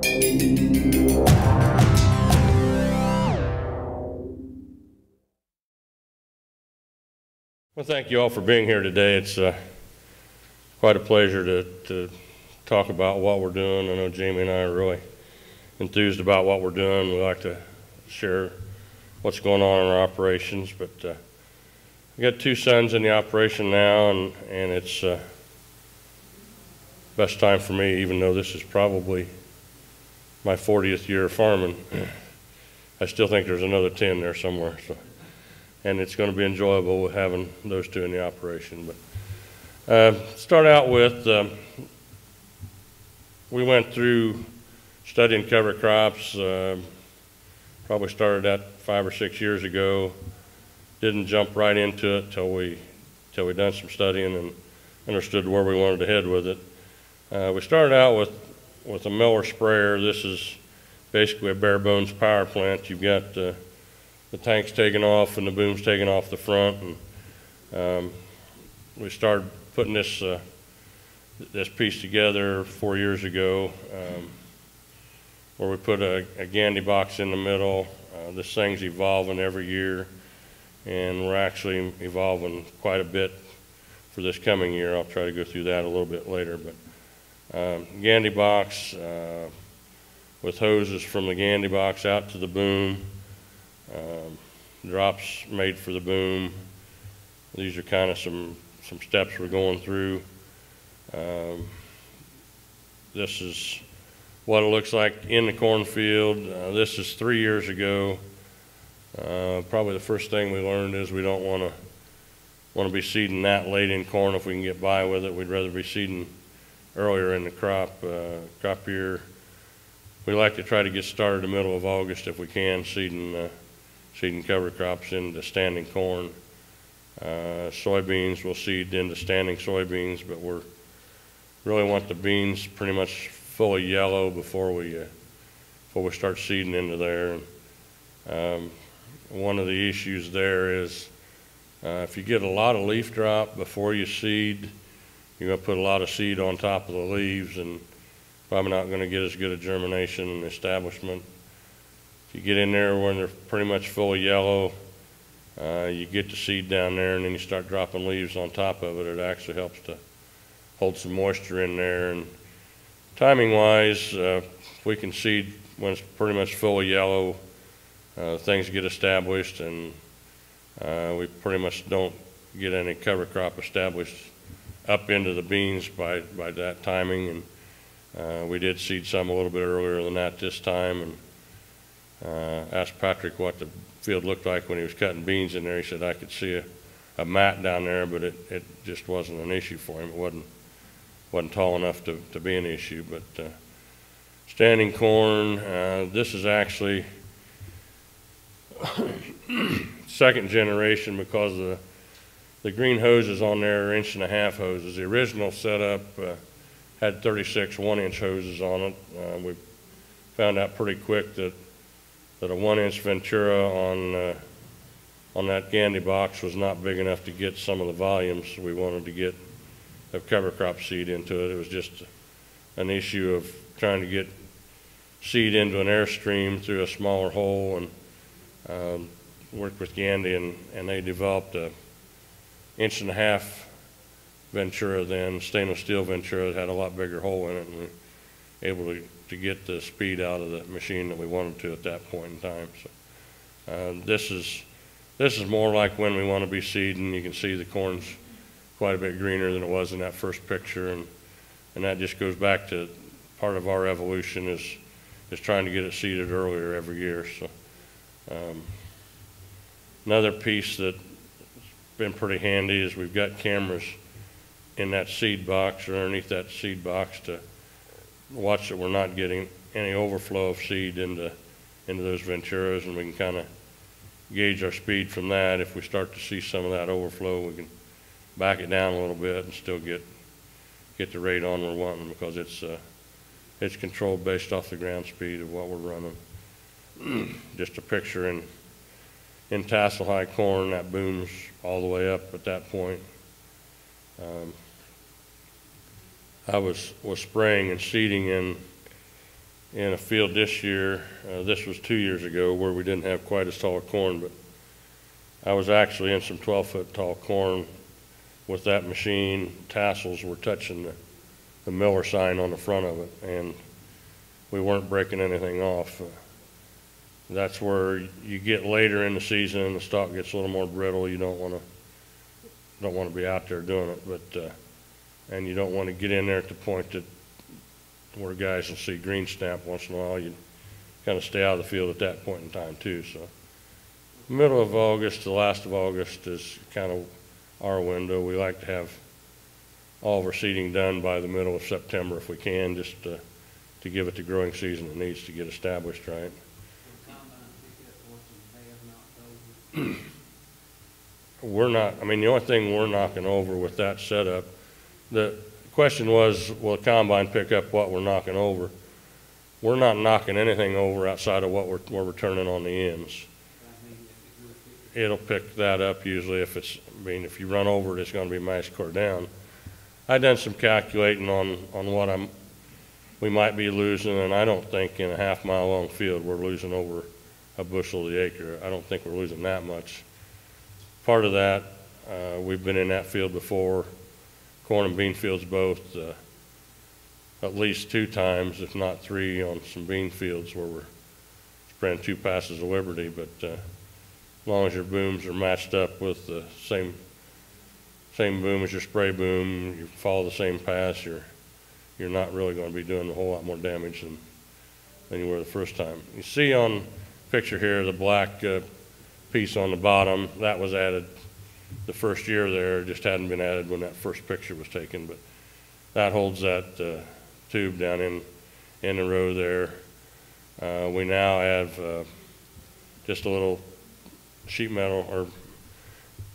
Well, thank you all for being here today. It's uh, quite a pleasure to, to talk about what we're doing. I know Jamie and I are really enthused about what we're doing. We like to share what's going on in our operations, but uh, I got two sons in the operation now, and, and it's uh, best time for me, even though this is probably my 40th year of farming. I still think there's another 10 there somewhere. So and it's going to be enjoyable having those two in the operation. But uh, start out with, um, we went through studying cover crops, uh, probably started that five or six years ago. Didn't jump right into it till we till we done some studying and understood where we wanted to head with it. Uh, we started out with with a Miller sprayer. This is basically a bare bones power plant. You've got uh, the tank's taken off and the boom's taken off the front. And um, we started putting this uh, this piece together four years ago, um, where we put a, a, Gandy box in the middle. Uh, this thing's evolving every year, and we're actually evolving quite a bit for this coming year. I'll try to go through that a little bit later, but um, Gandy box uh, with hoses from the Gandy box out to the boom. Um, drops made for the boom. These are kind of some, some steps we're going through. Um, this is what it looks like in the cornfield. Uh, this is three years ago. Uh, probably the first thing we learned is we don't want to want to be seeding that late in corn if we can get by with it. We'd rather be seeding earlier in the crop uh, crop year. We like to try to get started the middle of August if we can, seeding uh, seeding cover crops into standing corn. Uh, soybeans will seed into standing soybeans, but we're really want the beans pretty much fully yellow before we uh, before we start seeding into there. Um, one of the issues there is uh, if you get a lot of leaf drop before you seed, you're going to put a lot of seed on top of the leaves and probably not going to get as good a germination and establishment if you get in there when they're pretty much full of yellow, uh, you get the seed down there and then you start dropping leaves on top of it. It actually helps to hold some moisture in there. And timing wise, uh, we can seed when it's pretty much full of yellow, uh, things get established and uh, we pretty much don't get any cover crop established up into the beans by, by that timing. And uh, we did seed some a little bit earlier than that this time. and uh, asked Patrick what the field looked like when he was cutting beans in there. He said I could see a, a mat down there, but it, it just wasn't an issue for him. It wasn't wasn't tall enough to, to be an issue. But uh, standing corn, uh, this is actually second generation because the the green hoses on there are inch and a half hoses. The original setup uh, had 36 one inch hoses on it. Uh, we found out pretty quick that that a one-inch Venturi on uh, on that Gandy box was not big enough to get some of the volumes we wanted to get of cover crop seed into it. It was just an issue of trying to get seed into an airstream through a smaller hole and um, worked with Gandy and, and they developed a inch and a half Venturi then, stainless steel Venturi that had a lot bigger hole in it and we were able to to get the speed out of the machine that we wanted to at that point in time. So uh, this is this is more like when we want to be seeding. You can see the corn's quite a bit greener than it was in that first picture, and and that just goes back to part of our evolution is is trying to get it seeded earlier every year. So um, another piece that's been pretty handy is we've got cameras in that seed box or underneath that seed box to watch that we're not getting any overflow of seed into into those venturis, and we can kind of gauge our speed from that. If we start to see some of that overflow, we can back it down a little bit and still get get the rate on we're wanting because it's uh, it's controlled based off the ground speed of what we're running. Just a picture in in tassel high corn that booms all the way up at that point. Um, I was, was spraying and seeding in in a field this year, uh, this was two years ago, where we didn't have quite as tall corn, but I was actually in some 12-foot tall corn with that machine. Tassels were touching the, the Miller sign on the front of it, and we weren't breaking anything off. Uh, That's where you get later in the season, the stalk gets a little more brittle, you don't want to, don't want to be out there doing it, but, uh, and you don't want to get in there at the point that, where guys will see green snap once in a while, you kind of stay out of the field at that point in time too, so. Middle of August to last of August is kind of our window. We like to have all of our seeding done by the middle of September if we can, just to, to give it the growing season it needs to get established right. Will combine pick up what's in hay in October? We're not, I mean, the only thing we're knocking over with that setup, the question was, will the combine pick up what we're knocking over? We're not knocking anything over outside of what we're, we're turning on the ends. I mean, if it will pick that up usually if it's, I mean, if you run over it, it's gonna be mash core down. I've done some calculating on, on what I'm, we might be losing, and I don't think in a half mile long field, we're losing over a bushel of the acre. I don't think we're losing that much. Part of that, uh, we've been in that field before, corn and bean fields both, uh, at least two times, if not three, on some bean fields where we're spraying two passes of Liberty, but, uh, as long as your booms are matched up with the same, same boom as your spray boom, you follow the same pass, you're, you're not really gonna be doing a whole lot more damage than, than you were the first time. You see on picture here, the black, uh, piece on the bottom, that was added the first year there, just hadn't been added when that first picture was taken, but that holds that, uh, tube down in, in the row there. Uh, we now have, uh, just a little sheet metal or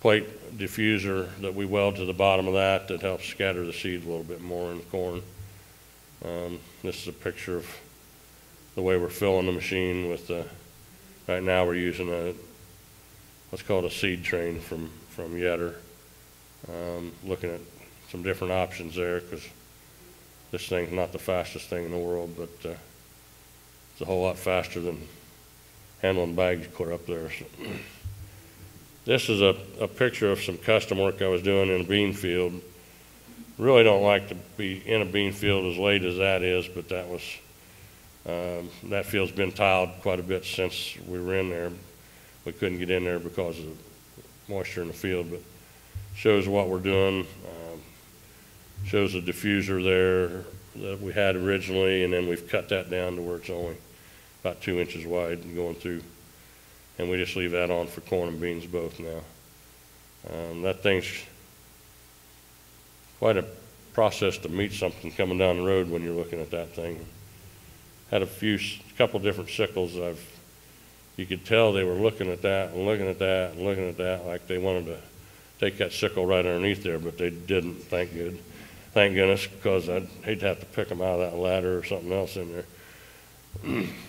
plate diffuser that we weld to the bottom of that that helps scatter the seeds a little bit more in the corn. Um, this is a picture of the way we're filling the machine with the, right now we're using a, what's called a seed train from, from Yetter. Um, looking at some different options there because this thing's not the fastest thing in the world, but, uh, it's a whole lot faster than handling bags clear up there. so. This is a, a picture of some custom work I was doing in a bean field. Really don't like to be in a bean field as late as that is, but that was, um, that field's been tiled quite a bit since we were in there. We couldn't get in there because of moisture in the field, but shows what we're doing. Um, shows the diffuser there that we had originally, and then we've cut that down to where it's only about two inches wide and going through and we just leave that on for corn and beans both now. Um, that thing's quite a process to meet something coming down the road when you're looking at that thing. Had a few, couple different sickles I've, you could tell they were looking at that and looking at that and looking at that like they wanted to take that sickle right underneath there, but they didn't, thank good. Thank goodness, because I'd hate to have to pick them out of that ladder or something else in there.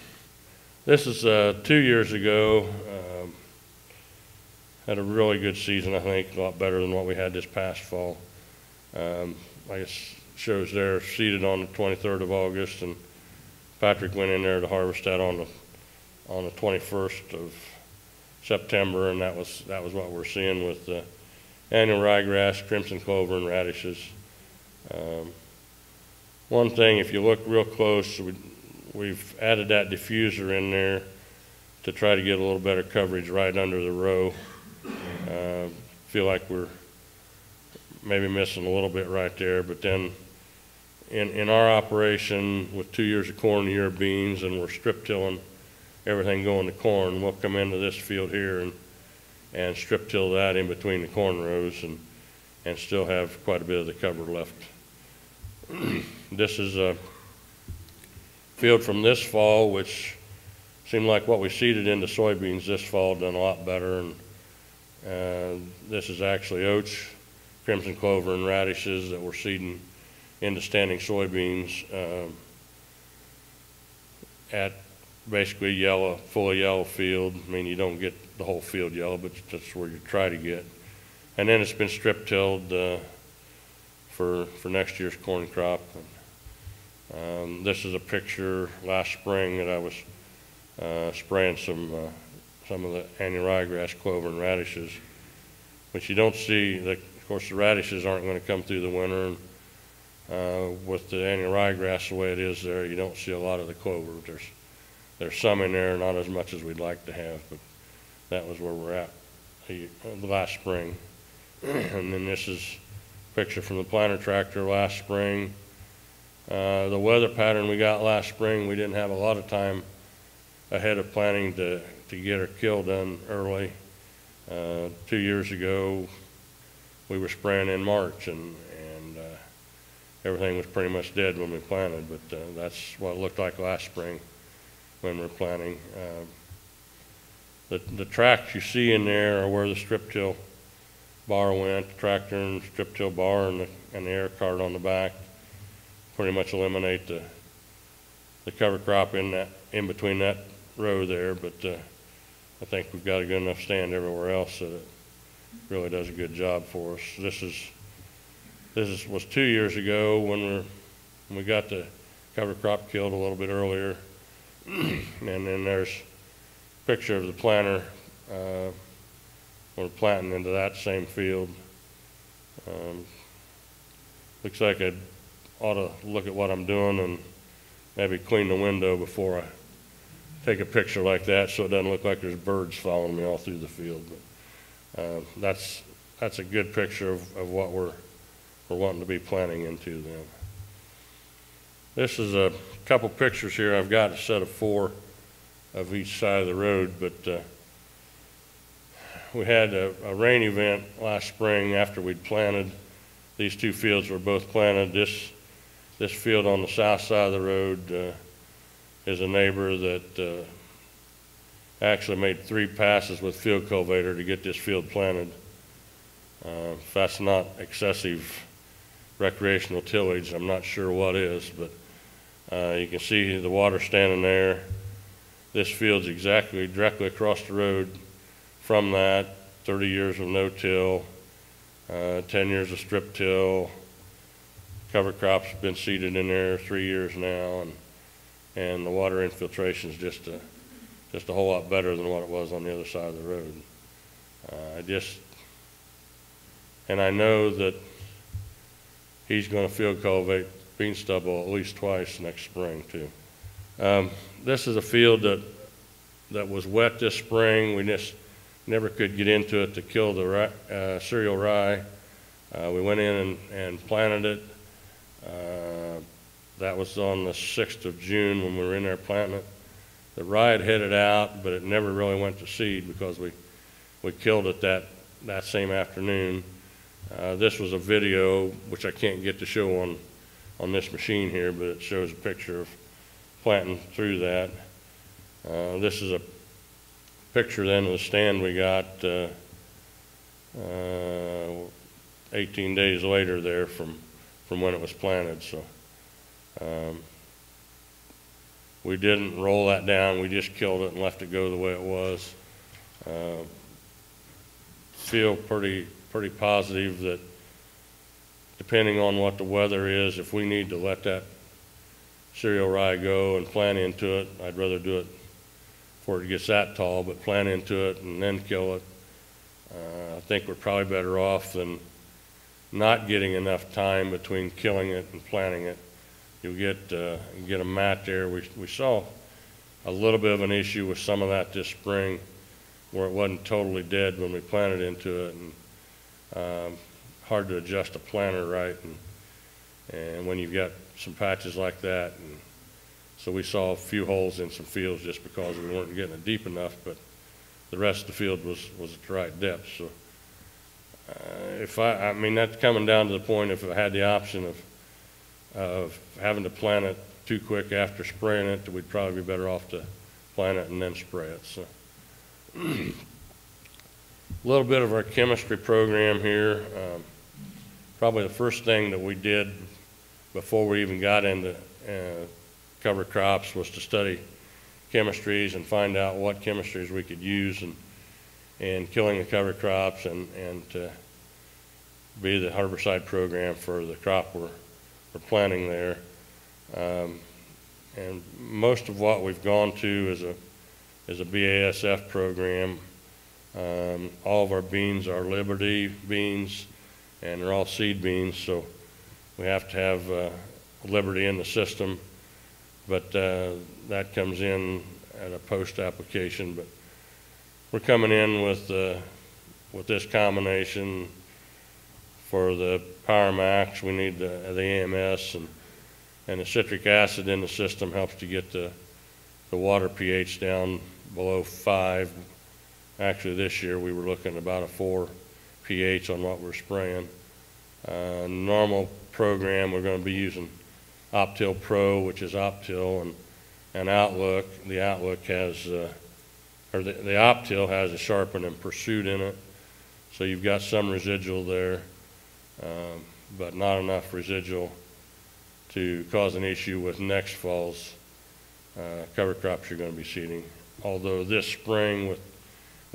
This is uh, two years ago. Um, had a really good season, I think, a lot better than what we had this past fall. Um, I guess shows there seeded on the 23rd of August, and Patrick went in there to harvest that on the on the 21st of September, and that was that was what we're seeing with the annual ryegrass, crimson clover, and radishes. Um, one thing, if you look real close, we, We've added that diffuser in there to try to get a little better coverage right under the row. Uh, feel like we're maybe missing a little bit right there, but then in, in our operation with two years of corn, a year of beans, and we're strip tilling everything going to corn, we'll come into this field here and, and strip till that in between the corn rows and, and still have quite a bit of the cover left. this is a field from this fall, which seemed like what we seeded into soybeans this fall done a lot better. And uh, this is actually oats, crimson clover, and radishes that we're seeding into standing soybeans um, at basically yellow, fully yellow field. I mean, you don't get the whole field yellow, but that's where you try to get. And then it's been strip tilled uh, for for next year's corn crop. And Um, This is a picture last spring that I was uh, spraying some, uh, some of the annual ryegrass, clover, and radishes, which you don't see, the- of course, the radishes aren't going to come through the winter, and uh, with the annual ryegrass the way it is there, you don't see a lot of the clover. There's, there's some in there, not as much as we'd like to have, but that was where we're at the, last spring. And then this is a picture from the planter tractor last spring. Uh, the weather pattern we got last spring, we didn't have a lot of time ahead of planning to, to get our kill done early. Uh, two years ago, we were spraying in March and, everything was pretty much dead when we planted, but, uh, that's what it looked like last spring when we're planting. Uh, The, the tracks you see in there are where the strip till bar went, tractor and strip till bar and the, and the air cart on the back. Pretty much eliminate the, the cover crop in that, in between that row there, but, uh, I think we've got a good enough stand everywhere else that it really does a good job for us. This is, this is, was two years ago when we're, when we got the cover crop killed a little bit earlier. And then there's a picture of the planter, uh, we're planting into that same field. Um, Looks like I ought to look at what I'm doing and maybe clean the window before I take a picture like that so it doesn't look like there's birds following me all through the field. But uh, That's, that's a good picture of, of what we're, we're wanting to be planting into then. This is a couple pictures here. I've got a set of four of each side of the road, but uh, we had a, a rain event last spring after we'd planted. These two fields were both planted. This, this field on the south side of the road uh, is a neighbor that uh, actually made three passes with field cultivator to get this field planted. Uh, that's not excessive recreational tillage, I'm not sure what is, but uh, you can see the water standing there. This field's exactly directly across the road from that, 30 years of no-till, uh, 10 years of strip-till. Cover crops have been seeded in there three years now, and, and the water infiltration's just a, just a whole lot better than what it was on the other side of the road. Uh, I just, and I know that he's gonna field cultivate bean stubble at least twice next spring too. Um, this is a field that, that was wet this spring. We just never could get into it to kill the ri- uh, cereal rye. Uh, we went in and, and planted it. Uh, that was on the 6th of June when we were in there planting it. The rye had headed out, but it never really went to seed because we, we killed it that, that same afternoon. Uh, this was a video, which I can't get to show on, on this machine here, but it shows a picture of planting through that. Uh, this is a picture then of the stand we got, uh, uh, 18 days later there from, from when it was planted, so. Um, we didn't roll that down, we just killed it and left it go the way it was. Uh, Feel pretty, pretty positive that depending on what the weather is, if we need to let that cereal rye go and plant into it, I'd rather do it before it gets that tall, but plant into it and then kill it. Uh, I think we're probably better off than not getting enough time between killing it and planting it. You'll get, uh, get a mat there. We, we saw a little bit of an issue with some of that this spring where it wasn't totally dead when we planted into it and, um, hard to adjust a planter right and, and when you've got some patches like that and so we saw a few holes in some fields just because we weren't getting it deep enough, but the rest of the field was, was at the right depth, so. Uh, if I, I mean, that's coming down to the point if I had the option of, of having to plant it too quick after spraying it, we'd probably be better off to plant it and then spray it, so. A little bit of our chemistry program here. Um, Probably the first thing that we did before we even got into uh, cover crops was to study chemistries and find out what chemistries we could use and, and killing the cover crops and, and to be the herbicide program for the crop we're, we're planting there. Um, And most of what we've gone to is a, is a BASF program. Um, All of our beans are Liberty beans, and they're all seed beans, so we have to have uh, Liberty in the system. But uh, that comes in at a post-application, but we're coming in with, uh, with this combination for the Power Max, we need the, the AMS, and, and the citric acid in the system helps to get the, the water pH down below five. Actually, this year, we were looking about a four pH on what we're spraying. Uh, normal program, we're gonna be using Optill Pro, which is Optill, and, and Outlook. The Outlook has, uh, or the, the Optill has a sharpen and pursuit in it, so you've got some residual there, um, but not enough residual to cause an issue with next fall's uh, cover crops you're going to be seeding. Although this spring, with,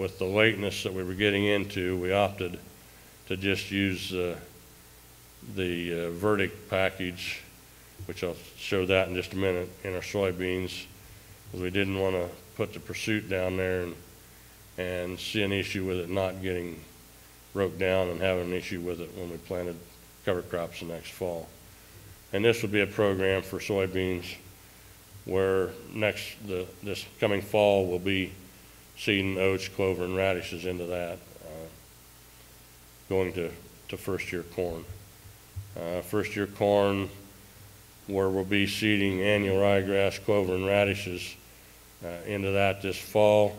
with the lateness that we were getting into, we opted to just use uh, the uh, Verdict package, which I'll show that in just a minute, in our soybeans, because we didn't want to put the pursuit down there and, and see an issue with it not getting broke down and having an issue with it when we planted cover crops the next fall. And this would be a program for soybeans where next, the, this coming fall, we'll be seeding oats, clover, and radishes into that, uh, going to, to first-year corn. Uh, First-year corn, where we'll be seeding annual ryegrass, clover, and radishes uh, into that this fall.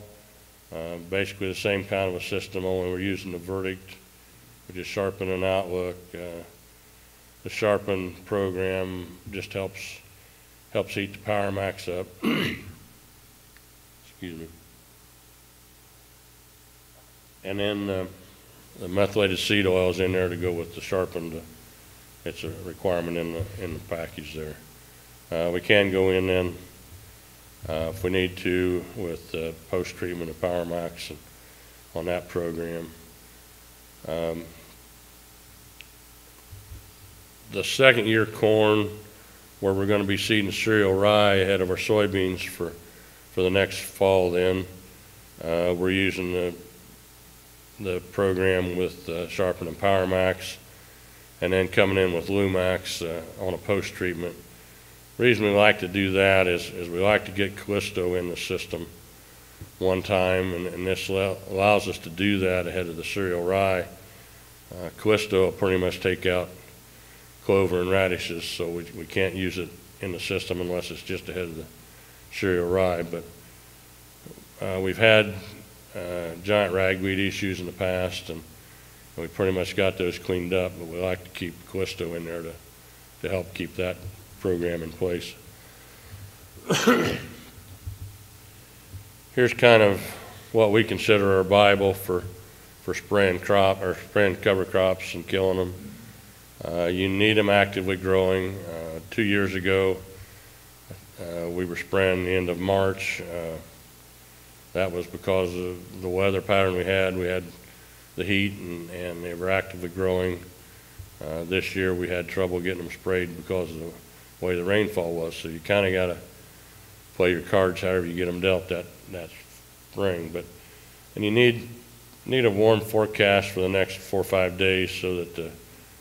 Uh, Basically the same kind of a system, only we're using the verdict, which is sharpen and outlook. Uh, The sharpen program just helps, helps heat the Power Max up. Excuse me. And then uh, the methylated seed oil is in there to go with the sharpened. uh, It's a requirement in the, in the package there. Uh, We can go in then, uh, if we need to, with uh, post-treatment of Power Max and on that program. Um, The second year corn, where we're gonna be seeding cereal rye ahead of our soybeans for, for the next fall then, uh, we're using the, the program with uh, Sharpen and Power Max, and then coming in with Lumax uh, on a post-treatment. Reason we like to do that is, is we like to get Callisto in the system one time, and, and this allows us to do that ahead of the cereal rye. Uh, Callisto will pretty much take out clover and radishes, so we, we can't use it in the system unless it's just ahead of the cereal rye. But uh, we've had uh, giant ragweed issues in the past, and we pretty much got those cleaned up, but we like to keep Callisto in there to, to help keep that program in place. Here's kind of what we consider our Bible for, for spraying crop, or spraying cover crops and killing them. Uh, you need them actively growing. Uh, two years ago, uh, we were spraying the end of March. Uh, that was because of the weather pattern we had. We had the heat and, and they were actively growing. Uh, this year we had trouble getting them sprayed because of the way the rainfall was. So you kind of got to play your cards however you get them dealt that, that spring. But, and you need, need a warm forecast for the next four or five days so that the,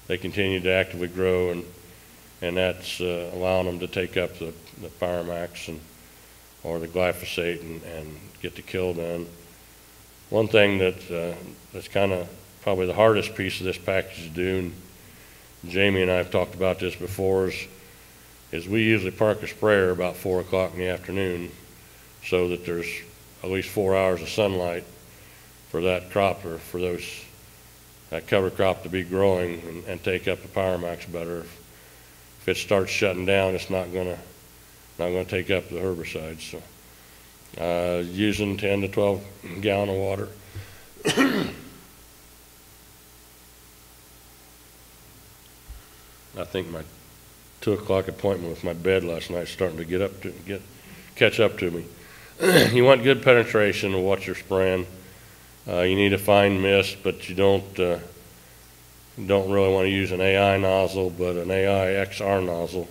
they continue to actively grow and, and that's uh, allowing them to take up the, the Max and, or the glyphosate and, and get the kill done. One thing that, uh, that's kind of probably the hardest piece of this package to do, and Jamie and I have talked about this before, is, is we usually park a sprayer about four o'clock in the afternoon so that there's at least four hours of sunlight for that crop or for those, that cover crop to be growing and, and take up the Power better. If it starts shutting down, it's not gonna, not gonna take up the herbicides, so. Uh, using ten to twelve gallon of water. I think my two o'clock appointment with my bed last night starting to get up to, get, catch up to me. You want good penetration of what you're spraying. Uh, you need a fine mist, but you don't, uh, don't really want to use an AI nozzle, but an AI XR nozzle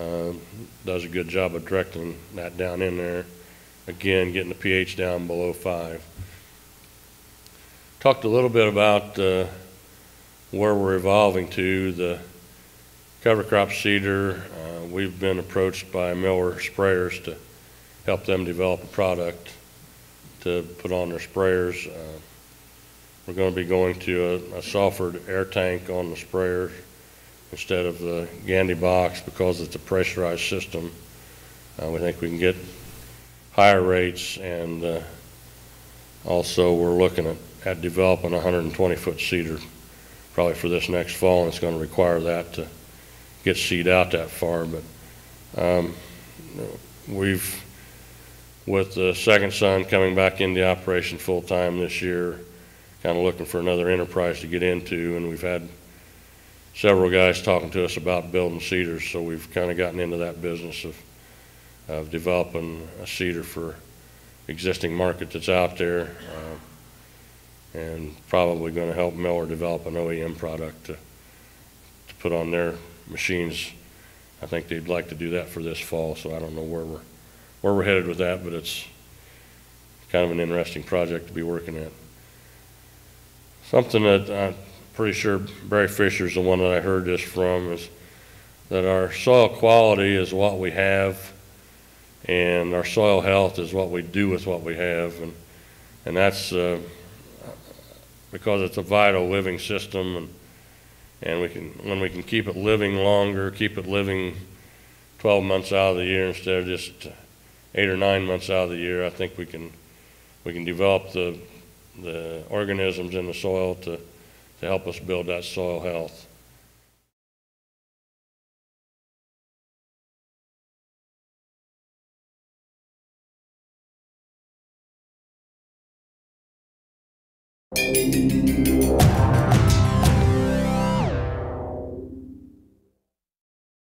uh, does a good job of directing that down in there. Again, getting the pH down below five. Talked a little bit about uh, where we're evolving to, the cover crop seeder. uh, We've been approached by Miller sprayers to help them develop a product to put on their sprayers. Uh, We're going to be going to a- a sulfured air tank on the sprayers instead of the Gandy box because it's a pressurized system. Uh, We think we can get higher rates and uh, also we're looking at, at developing a 120-foot seeder probably for this next fall and it's going to require that to get seed out that far. But um, we've, with the second son coming back into operation full-time this year, kind of looking for another enterprise to get into and we've had several guys talking to us about building seeders, so we've kind of gotten into that business of, of developing a seeder for existing market that's out there, uh, and probably going to help Miller develop an OEM product to, to put on their machines. I think they'd like to do that for this fall, so I don't know where we're, where we're headed with that, but it's kind of an interesting project to be working at. Something that I'm pretty sure Barry Fisher's the one that I heard this from, is that our soil quality is what we have, and our soil health is what we do with what we have, and, and that's, uh, because it's a vital living system, and, and we can, when we can keep it living longer, keep it living twelve months out of the year instead of just eight or nine months out of the year, I think we can, we can develop the, the organisms in the soil to, to help us build that soil health.